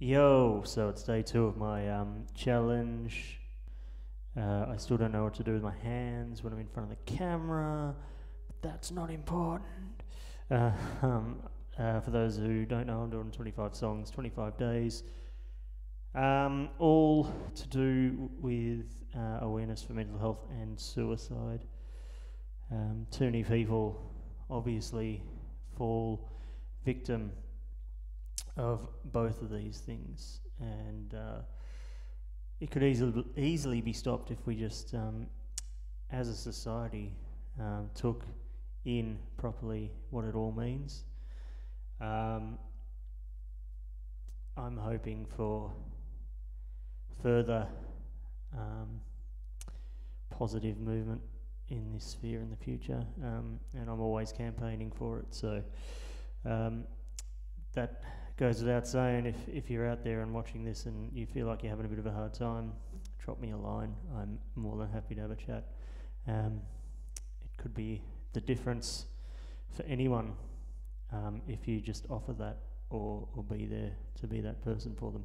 Yo, so it's day two of my um, challenge. Uh, I still don't know what to do with my hands when I'm in front of the camera, but that's not important. Uh, um, uh, for those who don't know, I'm doing 25 songs, 25 days, um, all to do with uh, awareness for mental health and suicide. Um, too many people obviously fall victim of both of these things, and uh, it could easily easily be stopped if we just, um, as a society, um, took in properly what it all means. Um, I'm hoping for further um, positive movement in this sphere in the future, um, and I'm always campaigning for it. So um, that goes without saying. If if you're out there and watching this and you feel like you're having a bit of a hard time, drop me a line. I'm more than happy to have a chat. Um, it could be the difference for anyone um, if you just offer that or or be there to be that person for them.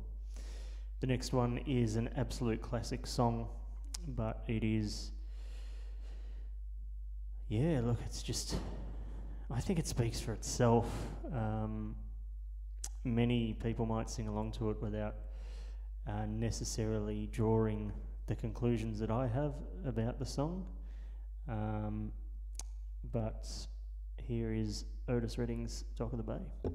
The next one is an absolute classic song, but it is. Yeah, look, it's just. I think it speaks for itself. Um, many people might sing along to it without uh, necessarily drawing the conclusions that I have about the song. Um, but here is Otis Redding's Dock of the Bay.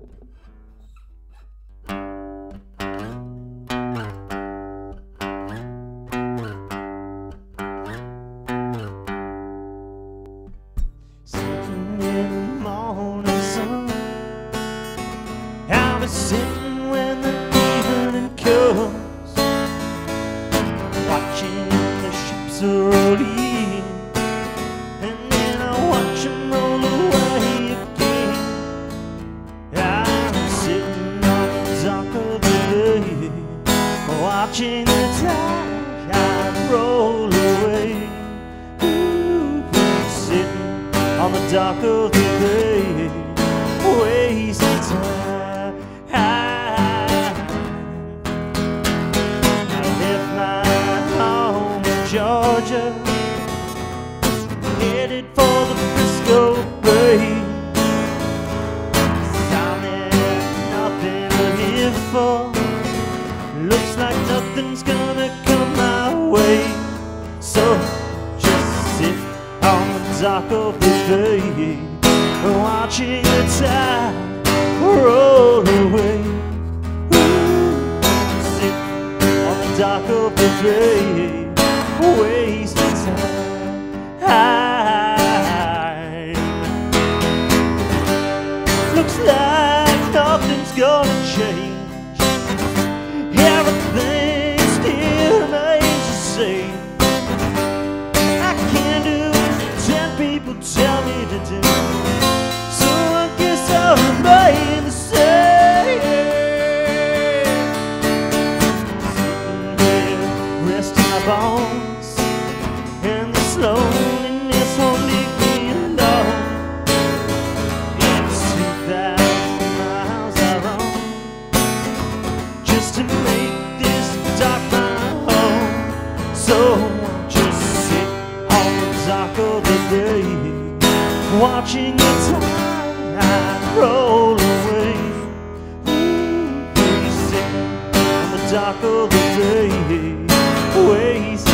Sitting when the evening comes. Watching the ships roll in. And then I watch 'em roll away again. I'm sitting on the dock of the bay Watching the tide roll away. Ooh, sitting on the dock of the Georgia Headed for the Frisco Bay. Found there nothing live for. Looks like nothing's gonna come my way. So just sit on the dock of the bay. Watching the tide roll away. Ooh, Sit on the dock of the bay Wasting time. Looks like nothing's gonna change. Everything still remains the same. I can't do ten people tell me to do bones And this loneliness won't leave me alone It's 2,000 miles I roam just to make this dock my home. So I'll just sit on the dock of the bay, watching the tide roll away. Ooh, pretty sitting on the dock of the bay, ways.